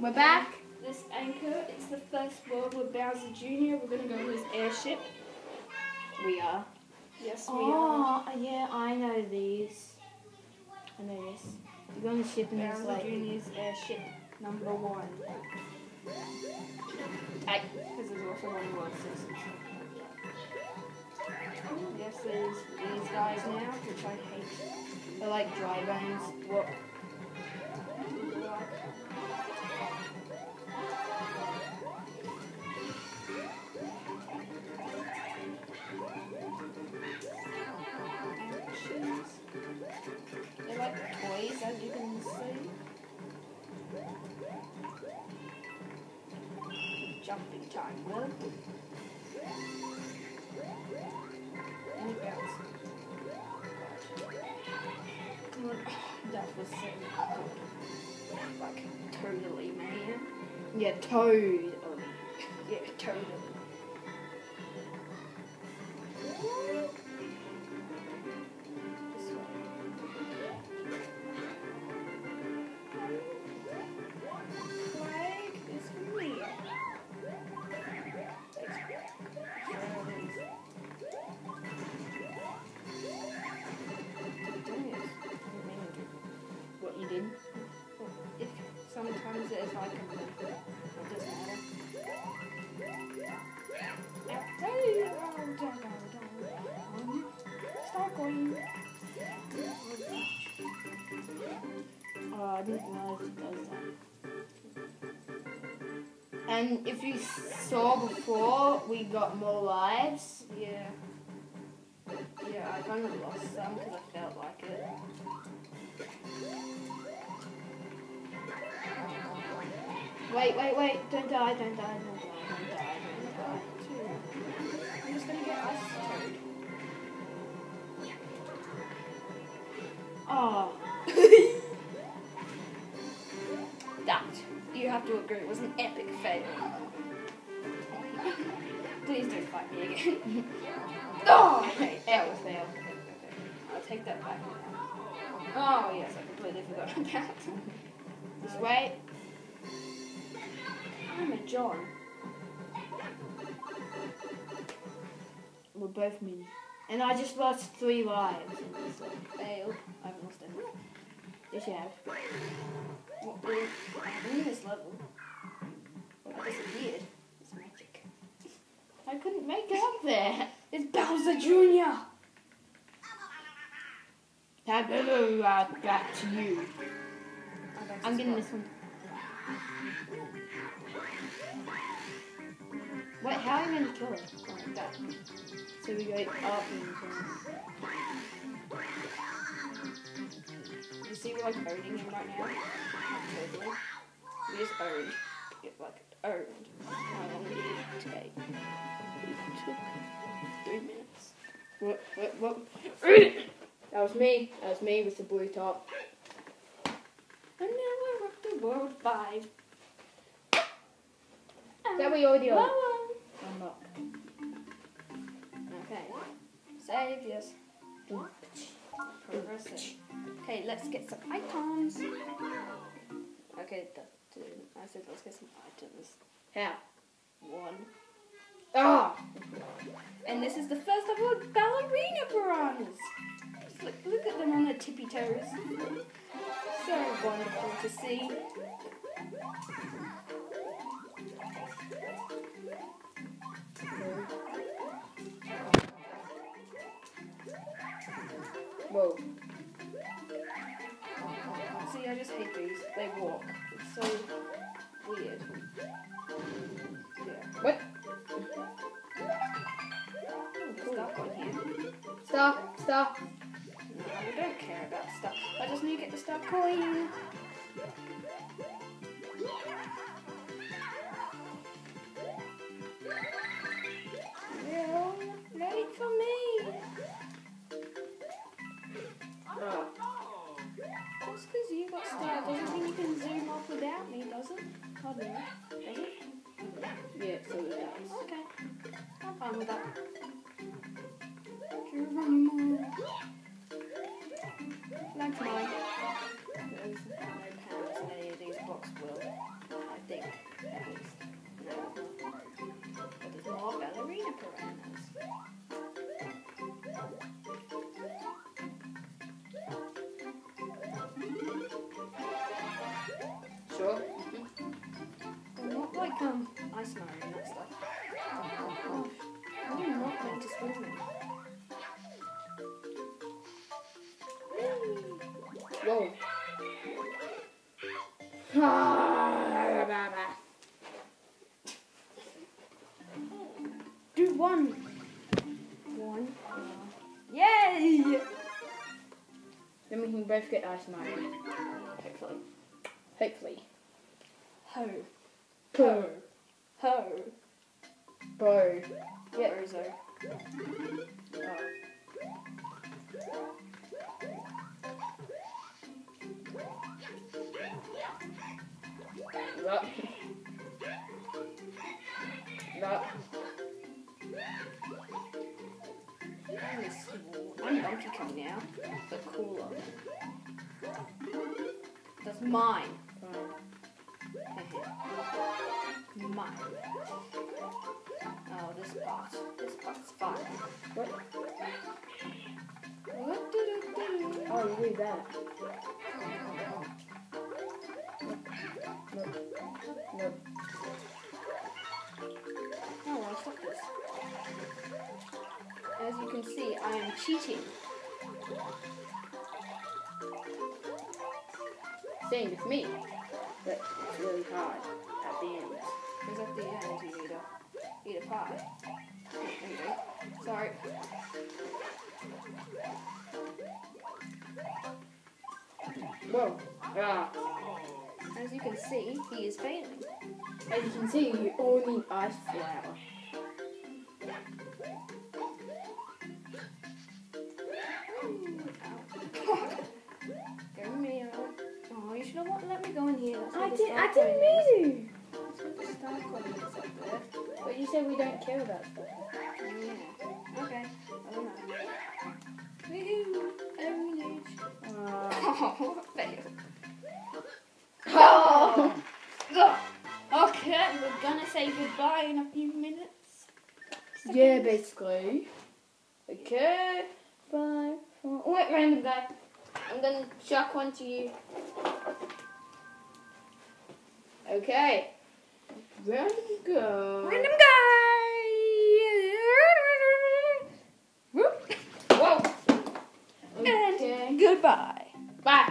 We're back. This anchor, it's the first world with Bowser Jr. We're gonna go on his airship. We are. Yes, we oh, are. Oh, yeah, I know these. I know this. You go on the ship and Bowser like. Jr.'s airship number one. Hey. Because there's also one more Citizens. Yes, there's these guys now, which I hate. They're like dry bones. What? Jumping time, Will. And it bounce. Good. That was so good. Like, totally, man. Yeah. Oh. Yeah, totally. Sometimes there's like a movement, it doesn't matter. Hey, oh, don't go, don't. Start going. Oh, I didn't realize it does that. And if you saw before, we got more lives. Yeah. Yeah, I kind of lost some because I felt like it. Wait, wait, wait! Don't die! Don't die! Don't die! Don't die! Don't die! I'm just gonna get ice toad. Oh, That, you have to agree, was an epic fail. Please don't fight me again. oh, okay, that was fail. I'll take that back. Oh, yes, I completely forgot about that. this way. John. We're both mini. And I just lost three lives. in this one. Fail. I haven't lost any. Yes, you have. What will I'm in this level? I disappeared. It's magic. I couldn't make it up there. It's Bowser Jr. Hello, back to you. I'm getting this one. Wait, how are I going to kill it? Oh, like that. So we go up and. You see we're like owning him right now? Totally. We just owned. It like owned. How long did it take? It took three minutes. What, what, what? That was me. That was me with the blue top. Up to world five. That we already are. Unlock. Okay. Save, yes. Okay, let's get some items. Okay. I said let's get some items. How? One. Oh! And this is the first of our ballerina piranhas. Look, look at them on their tippy toes. So wonderful to see. Whoa. See, I just hate these. They walk. It's so weird. Yeah. What? Oh, on. Stop, stop. No, we don't care about stuff. I just need to get the stuff coin. Well, wait for me. Oh. Just because you got stuff doesn't mean you can zoom off without me, does it? I. Does it? Yeah, so it does. Okay. I'm fine with that. Do one. One. Yay! Then we can both get Ice Mario. Hopefully. Hopefully. Ho. Ho. Ho. Yeah. Bozo. That. That. I'm small. I'm Donkey Kong now, but cooler. That's mine. mine. Oh, this part. This part's fine. What? What did it do? Oh, you do that. No. Oh, I'll stop this. As you can see, I am cheating. Same with me. But it's really hard at the end. Because at the end, you need a, eat a pie. Anyway, sorry. Whoa. Ah. As you can see, he is failing. As you can see, you all need ice flower. Go me. Oh, you should have let me go in here. That's I did. I didn't mean That's where the star is up there. to. But you said we don't care about stuff. Yeah. Okay. I don't know. Woohoo! Orange. Uh, yeah, basically. Okay. Bye. Oh, wait, random guy. I'm gonna chuck one to you. Okay. Random guy. Random guy! Whoop. Whoa. And Okay. goodbye. Bye.